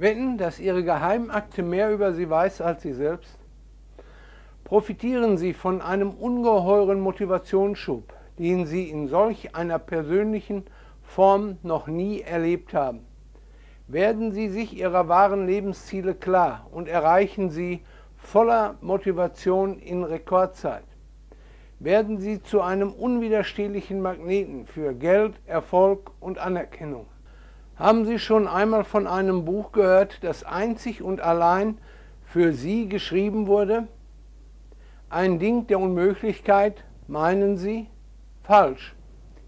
Wetten, dass Ihre Geheimakte mehr über Sie weiß als Sie selbst? Profitieren Sie von einem ungeheuren Motivationsschub, den Sie in solch einer persönlichen Form noch nie erlebt haben. Werden Sie sich Ihrer wahren Lebensziele klar und erreichen Sie voller Motivation in Rekordzeit. Werden Sie zu einem unwiderstehlichen Magneten für Geld, Erfolg und Anerkennung. Haben Sie schon einmal von einem Buch gehört, das einzig und allein für Sie geschrieben wurde? Ein Ding der Unmöglichkeit, meinen Sie? Falsch.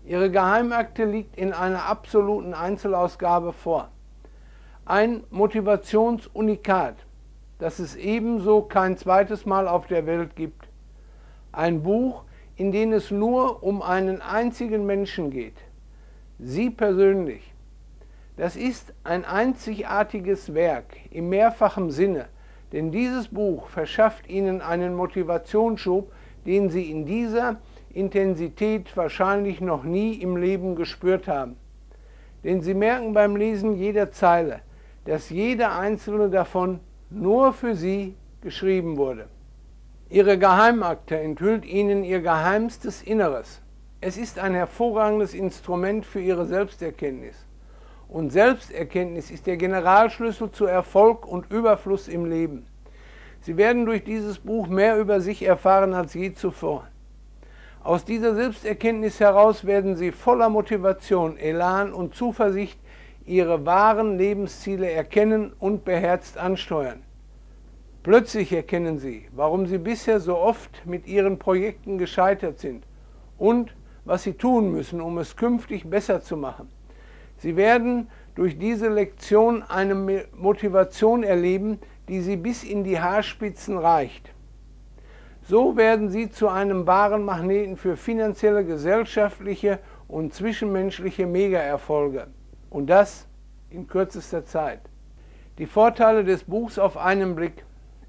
Ihre Geheimakte liegt in einer absoluten Einzelausgabe vor. Ein Motivationsunikat, das es ebenso kein zweites Mal auf der Welt gibt. Ein Buch, in dem es nur um einen einzigen Menschen geht. Sie persönlich. Das ist ein einzigartiges Werk im mehrfachen Sinne, denn dieses Buch verschafft Ihnen einen Motivationsschub, den Sie in dieser Intensität wahrscheinlich noch nie im Leben gespürt haben. Denn Sie merken beim Lesen jeder Zeile, dass jede einzelne davon nur für Sie geschrieben wurde. Ihre Geheimakte enthüllt Ihnen Ihr geheimstes Inneres. Es ist ein hervorragendes Instrument für Ihre Selbsterkenntnis. Und Selbsterkenntnis ist der Generalschlüssel zu Erfolg und Überfluss im Leben. Sie werden durch dieses Buch mehr über sich erfahren als je zuvor. Aus dieser Selbsterkenntnis heraus werden Sie voller Motivation, Elan und Zuversicht Ihre wahren Lebensziele erkennen und beherzt ansteuern. Plötzlich erkennen Sie, warum Sie bisher so oft mit Ihren Projekten gescheitert sind und was Sie tun müssen, um es künftig besser zu machen. Sie werden durch diese Lektion eine Motivation erleben, die Sie bis in die Haarspitzen reicht. So werden Sie zu einem wahren Magneten für finanzielle, gesellschaftliche und zwischenmenschliche Megaerfolge. Und das in kürzester Zeit. Die Vorteile des Buchs auf einen Blick.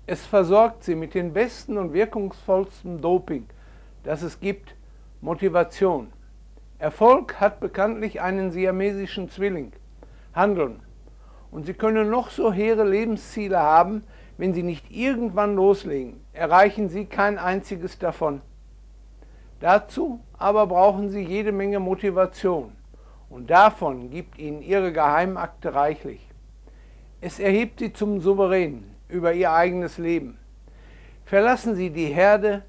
Es versorgt Sie mit dem besten und wirkungsvollsten Doping, das es gibt, Motivation. Erfolg hat bekanntlich einen siamesischen Zwilling, Handeln. Und Sie können noch so hehre Lebensziele haben, wenn Sie nicht irgendwann loslegen, erreichen Sie kein einziges davon. Dazu aber brauchen Sie jede Menge Motivation. Und davon gibt Ihnen Ihre Geheimakte reichlich. Es erhebt Sie zum Souverän über Ihr eigenes Leben. Verlassen Sie die Herde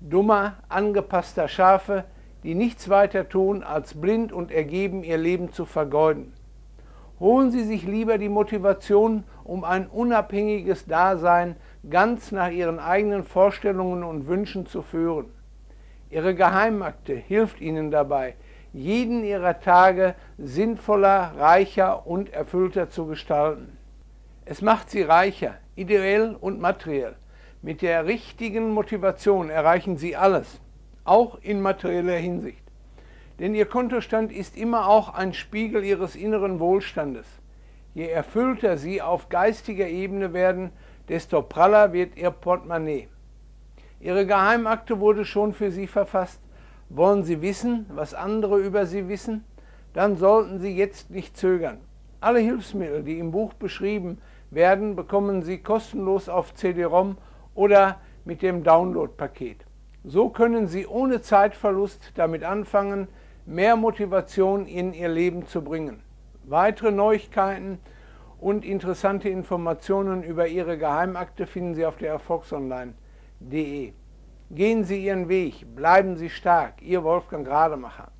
dummer, angepasster Schafe, die nichts weiter tun, als blind und ergeben ihr Leben zu vergeuden. Holen Sie sich lieber die Motivation, um ein unabhängiges Dasein ganz nach Ihren eigenen Vorstellungen und Wünschen zu führen. Ihre Geheimakte hilft Ihnen dabei, jeden Ihrer Tage sinnvoller, reicher und erfüllter zu gestalten. Es macht Sie reicher, ideell und materiell. Mit der richtigen Motivation erreichen Sie alles auch in materieller Hinsicht. Denn Ihr Kontostand ist immer auch ein Spiegel Ihres inneren Wohlstandes. Je erfüllter Sie auf geistiger Ebene werden, desto praller wird Ihr Portemonnaie. Ihre Geheimakte wurde schon für Sie verfasst. Wollen Sie wissen, was andere über Sie wissen? Dann sollten Sie jetzt nicht zögern. Alle Hilfsmittel, die im Buch beschrieben werden, bekommen Sie kostenlos auf CD-ROM oder mit dem Download-Paket. So können Sie ohne Zeitverlust damit anfangen, mehr Motivation in Ihr Leben zu bringen. Weitere Neuigkeiten und interessante Informationen über Ihre Geheimakte finden Sie auf der erfolgsonline.de. Gehen Sie Ihren Weg, bleiben Sie stark, Ihr Wolfgang Rademacher.